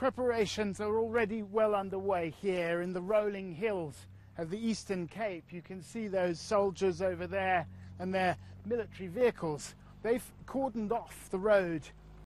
Preparations are already well underway here in the rolling hills of the Eastern Cape. You can see those soldiers over there and their military vehicles. They've cordoned off the road